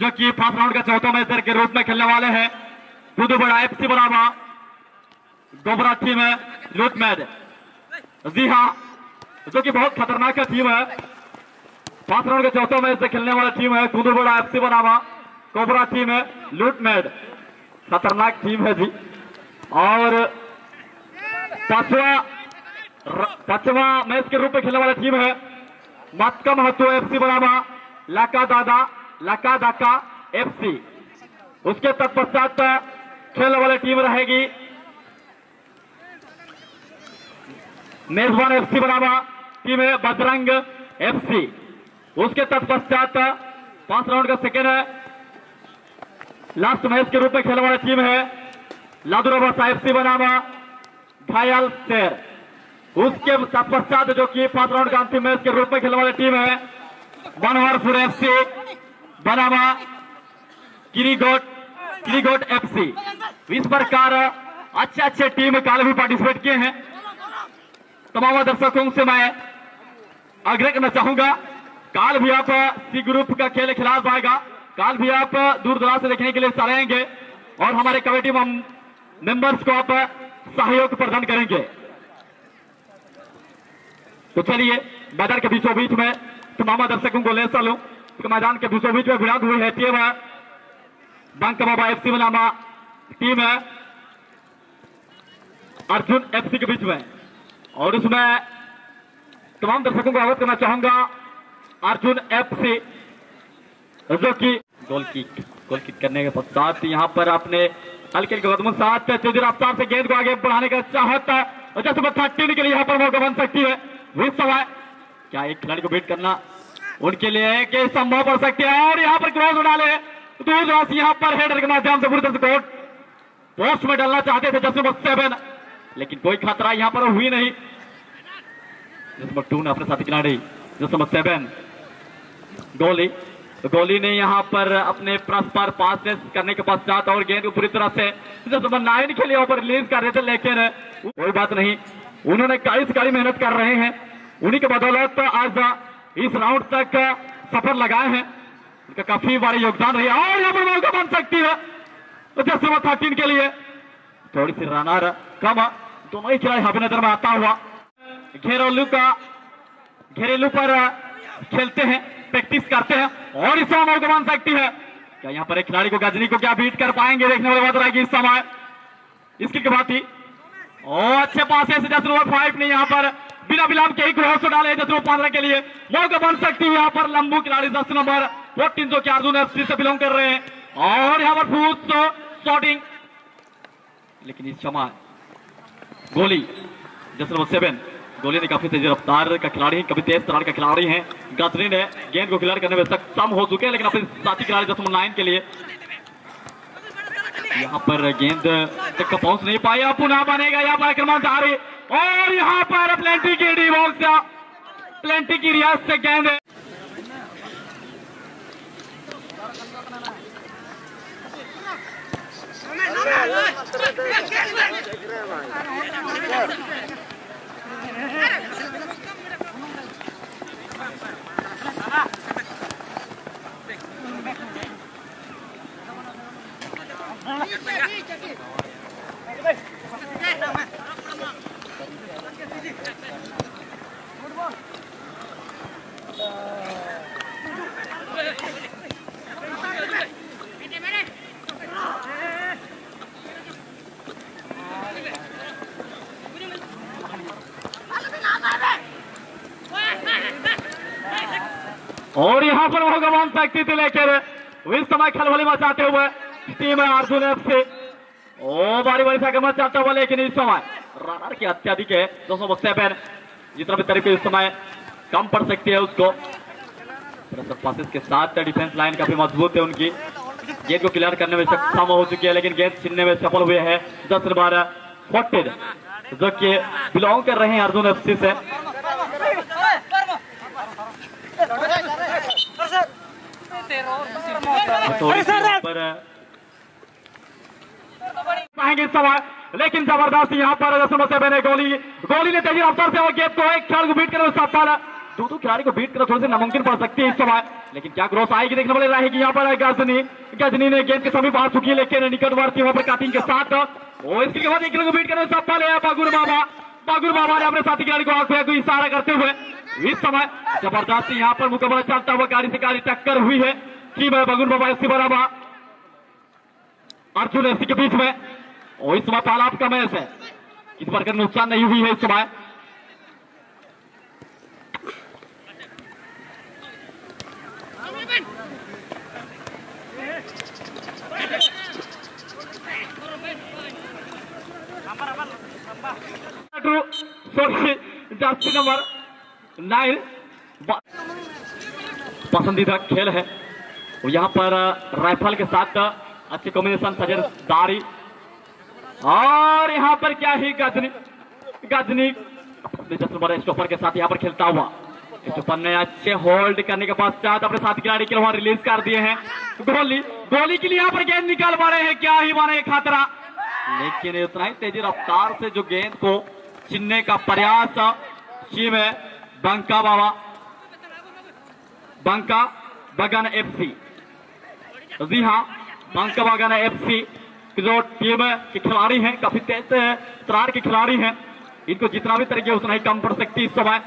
जो कि first round का चौथा मैच के रूप में खेलने वाले हैं। खुद बड़ा एफ़ सी बराबा गोबरा टीम है लूट मैच जी हाँ जो कि बहुत खतरनाक का टीम है। फ़र्स्ट राउंड के चौथा मैच से खेलने वाला टीम है खुद बड़ा एफ़ सी बनावा कोबरा टीम है लूट मैच खतरनाक टीम है जी। और पांचवा मैच के रूप में खेलने वाला टीम है। मक्का महतो एफसी बनावा लाका दादा दाका एफसी। उसके तत्पश्चात खेलने वाली टीम रहेगी। मेजबान एफसी बनावा टीम है बजरंग एफसी। उसके तत्पश्चात पाँच राउंड का सेकेंड है। लास्ट मैच के रूप में खेलने वाली टीम है लादुराबा एफसी बनावा घायल शेर। उसके तत्पश्चात जो कि पाँच राउंड का अंतिम मैच के रूप में खेलने वाली टीम है बनवारपुर एफसी। बनावा किरीगोट किरीगोट एफसी इस प्रकार अच्छे अच्छे टीम काल भी पार्टिसिपेट किए हैं। तमाम दर्शकों से मैं आग्रह करना चाहूँगा, काल भी आप सी ग्रुप का खेल खिला पाएगा काल भी आप दूर दराज से देखने के लिए सराहेंगे और हमारे कमेटी मेंबर्स को आप सहयोग प्रदान करेंगे। तो चलिए, मैदान के बीचों बीच में तमाम दर्शकों को ले चलूँ। तो मैदान के बीचों बीच में विराट हुई है, टीम है। बैंक बाबा एफसी नामा टीम है। अर्जुन एफसी के बीच में। और उसमें तमाम दर्शकों को अवगत करना चाहूँगा, अर्जुन एफसी जो कि गोल किक गोल किक करने के पश्चात यहाँ पर आपने हल्के हल्के कदमों साथ तेज रफ्तार से गेंद को आगे बढ़ाने का चाहता है। और जैसे मैं थर्टीन के लिए यहाँ पर मौका बन सकती है। इस समय क्या एक खिलाड़ी को बीट करना उनके लिए है कि संभव हो सकती है और यहाँ पर क्रॉस डाले दूर दराज यहाँ पर हेडर के माध्यम से पूरी तरह से कोर्ट पोस्ट में डालना चाहते थे जैसे सेवन। लेकिन कोई खतरा यहाँ पर हुई नहीं। नंबर टू ने अपने साथी खिलाड़ी जैसे नंबर सेवन। गोली तो गोली ने यहाँ पर अपने परस्पर पास करने के पश्चात और गेंद को पूरी तरह से जैसे नंबर नाइन के लिए ऊपर रिलीज़ कर रहे थे, लेकिन कोई बात नहीं। उन्होंने कड़ी से कड़ी मेहनत कर रहे हैं। उन्हीं के बदौलत आज इस राउंड तक सफ़र लगाए हैं। उनका काफ़ी बड़ा योगदान रही और यहाँ पर मौका बन सकती है। तो जैसे नंबर थर्टीन के लिए। थोड़ी सी रनर कम। दोनों ही खिलाड़ी यहाँ नज़र में आता हुआ। घेरेलू का घेरेलू पर खेलते हैं प्रैक्टिस करते हैं। और इस समय मौका बन सकती है। क्या यहाँ पर एक खिलाड़ी को गजनी को क्या बीट कर पाएँगे? देखने वाली बात रहेगी इस समय। इसकी बात ही और अच्छे पास है फाइव ने यहाँ पर बिना विलाम के ही क्रॉस डाले जैसे नंबर पंद्रह के लिए। मौका बन सकती है यहाँ पर लंबू खिलाड़ी दस नंबर फोर्टीन जो कि अर्जुन एफ़ से बिलोंग कर रहे हैं। और यहाँ पर फूट शॉटिंग लेकिन इस समय गोली, जैसे नंबर सेवन, गोली ने काफ़ी तेज रफ्तार का खिलाड़ी है कभी तेज तरार का खिलाड़ी है। गजनी ने गेंद को क्लियर करने में सक्षम हो चुके हैं, लेकिन अपने साथी खिलाड़ी दस नंबर नाइन के लिए। यहाँ पर गेंद तक पहुँच नहीं पाया, पुनः बनेगा यहाँ पर आक्रमण जारी और यहाँ पर प्लेंटी की डी बॉक्स प्लेंटी की रियाज से गेंद और यहाँ पर सकती थी लेकिन इस समय खलबली मचाते हुए टीम अर्जुन एफ़ से। ओ, बारी बारी से चाहता हुआ, लेकिन इस समय रनर की अत्याधिक है। दो सौ सेवन जितना भी तरीके इस समय कम पड़ सकती है उसको। के साथ डिफेंस लाइन काफ़ी मज़बूत है उनकी। गेंद को क्लियर करने में सक्षम हो चुकी है, लेकिन गेंद छीनने में सफल हुए हैं। दस बारह फोर्टेड जो कि बिलोंग कर रहे हैं अर्जुन एफसी से थोड़ी सी पर लेकिन ज़बरदस्त यहाँ पर दस नंबर सेवन गोली। गोली ने तेज़ी रफ्तार से वो गेंद को एक खेल को बीट कर उस पर दो दो खिलाड़ी को बीट करना थोड़ी सी नामुमकिन पड़ सकती है इस समय। लेकिन क्या ग्रोथ आएगी देखने वाले रहेगी यहाँ पर गजनी गजनी ने गेंद के सभी बाहर चुकी है, लेकिन निकटवर्ती वहाँ पर काटिंग के साथ। और इसके बाद एक को बीट करने सफल है बागुर बाबा बागुर बाबा ने अपने साथी खिलाड़ी को को इशारा करते हुए इस समय ज़बरदस्ती यहाँ पर मुकाबला चलता हुआ गाड़ी से गाड़ी टक्कर हुई है। टीम है बगुर बाबा इसके बराबर अर्जुन एफसी के बीच में। और इस समय तालाब का मैच है। इस पर नुकसान नहीं हुई है इस समय। नंबर। नाइन। पसंदीदा खेल है। यहाँ पर राइफल के साथ अच्छी कॉम्बिनेशन सजर दारी। और यहाँ पर क्या ही गजनी गजनी। नंबर स्टॉपर के साथ यहाँ पर खेलता हुआ। स्टॉपर ने अच्छे होल्ड करने के पश्चात अपने साथ खिलाड़ी के वहाँ रिलीज़ कर दिए हैं। गोली गोली के लिए यहाँ पर गेंद निकाल पा रहे हैं। क्या ही माने खतरा। लेकिन उतना ही तेज़ी रफ्तार से जो गेंद को चिन्ने का प्रयास टीम है। बंका बाबा बंका बगन एफसी जी हाँ बंका बगन एफसी की जो टीम के खिलाड़ी हैं काफ़ी तेज तरार के खिलाड़ी हैं इनको जितना भी तरीके उतना ही कम पड़ सकती इस समय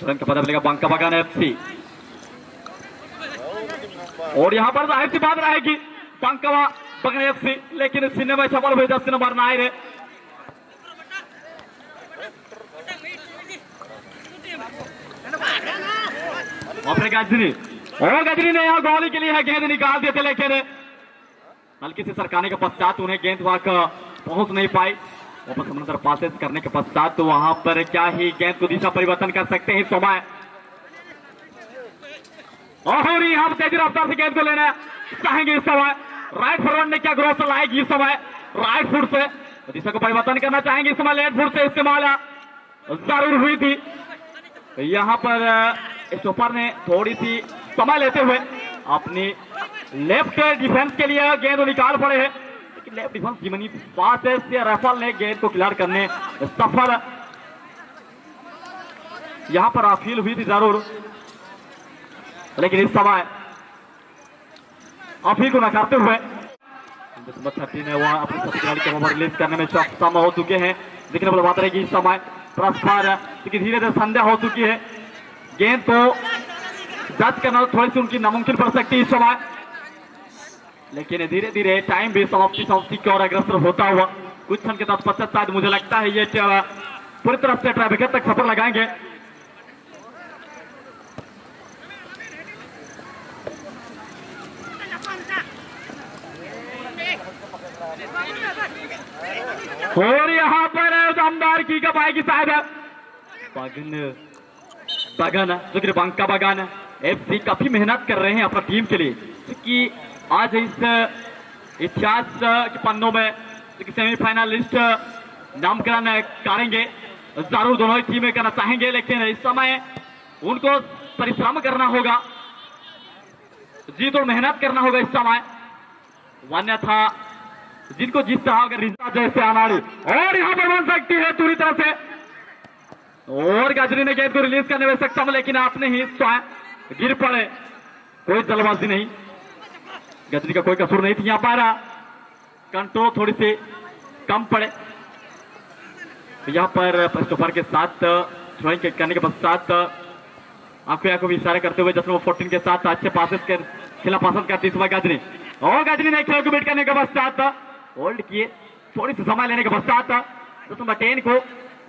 तुरंत पता चलेगा बंका बगान एफसी और यहाँ पर ज़ाहिर सी बात रहेगी बंका बगन एफसी लेकिन सिने में सफल हुए दस नंबर है अपने गजनी। और गजनी ने यहाँ गोली के लिए है, गेंद निकाल थे, लेकिन हल्की से सरकाने के पश्चात उन्हें गेंद वहाँ पहुँच नहीं पाई। वापस समंदर पासेस करने के पश्चात तो वहाँ पर क्या ही गेंद को दिशा परिवर्तन कर सकते हैं समय। और यहाँ तेज़ी रफ्तार से गेंद को लेना चाहेंगे इस समय। राइट फॉरवर्ड ने क्या ग्रोथ लाएगी इस समय? राइट फुट से दिशा को परिवर्तन करना चाहेंगे इस समय लेफ़्ट फुट से इस्तेमाल। ज़रूर हुई थी। यहाँ पर स्टोपर ने थोड़ी सी समय लेते हुए अपनी लेफ़्ट डिफेंस के लिए गेंद निकाल पड़े हैं। लेकिन लेफ़्ट डिफेंस जिमनी पास से रफल ने गेंद को क्लियर करने सफल। यहाँ पर अपील हुई थी ज़रूर, लेकिन इस समय अपील को नकारते हुए थर्टी ने वहाँ अपने खिलाड़ी को रिलीज़ करने में सक्षम हो चुके हैं। देखने वाली बात रहेगी इस समय परस्पर क्योंकि धीरे धीरे संध्या हो चुकी है। गेंद को जज करना थोड़ी सी उनकी नामुमकिन पड़ सकती है इस समय। लेकिन धीरे धीरे टाइम भी समाप्ति समाप्ति की ओर अग्रसर होता हुआ कुछ क्षण के तत्पश्चात मुझे लगता है ये पूरी तरफ़ से ट्रैफ़िक तक सफ़र लगाएँगे। और यहाँ पर दमदार की कब आएगी शायद बगन जो कि बंका बगान। एफसी काफ़ी मेहनत कर रहे हैं अपना टीम के लिए। क्योंकि आज इस, इतिहास के पन्नों में सेमीफाइनलिस्ट नामकरण करेंगे। ज़रूर दोनों ही टीमें करना चाहेंगे, लेकिन इस समय उनको परिश्रम करना होगा। जीत और मेहनत करना होगा इस समय। वन्य था, जिनको जीतता अगर रिजा जैसे अनाड़ी और यहाँ पर बन सकती है, पूरी तरह से। और गजरी ने गेंद को रिलीज़ करने में सक्षम, लेकिन आपने ही गिर पड़े। कोई जल्दबाजी नहीं। गजरी का कोई कसूर नहीं थी यहाँ पर। कंट्रोल थोड़ी सी कम पड़े। तो यहाँ पर स्टोफर के साथ थ्रोइंग करने के पश्चात यहाँ को भी इशारा करते हुए वो फोर्टीन के साथ अच्छे पासेस कर खेला पसंद करती है गजरी। और गजरी ने खेल को बीट करने के पश्चात होल्ड किए। थोड़ी सी समय लेने के पश्चात नंबर टेन को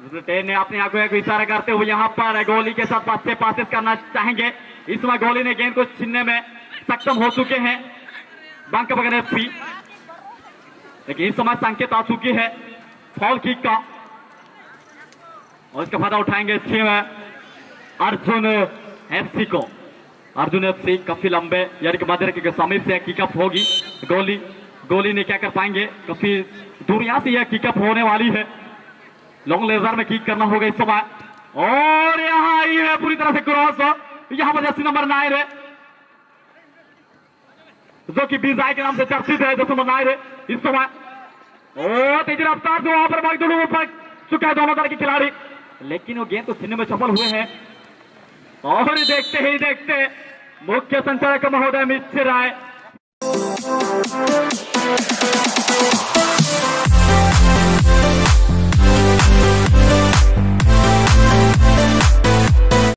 ने अपने आँखों को इशारा करते हुए यहाँ पर गोली के साथ पास से पासेस करना चाहेंगे। इस समय गोली ने गेंद को छीनने में सक्षम हो चुके हैं। बैंक वगैरह एफसी लेकिन इस समय संकेत आ चुकी है फॉल किक का। और इसका फ़ायदा उठाएँगे टीम अर्जुन एफसी को। अर्जुन एफसी काफ़ी लंबे यानी कि मध्य के समीप से किकअप होगी। गोली गोली ने क्या कर पाएँगे? काफ़ी दूर यहाँ से यह किकअप होने वाली है। लॉन्ग लेजर में किक करना होगा इस समय और यहाँ आई है पूरी तरह से क्रॉस यहाँ पर नंबर नाइन है। जो कि बीजाई के नाम से चर्चित है नंबर नाइन है। इस समय। तेज रफ्तार से वहाँ पर भाग दोनों पर चुका है दोनों तरह के खिलाड़ी। लेकिन वो गेंद तो छीनने में सफल हुए हैं। और देखते ही देखते मुख्य संचालक महोदय मिश्र राय।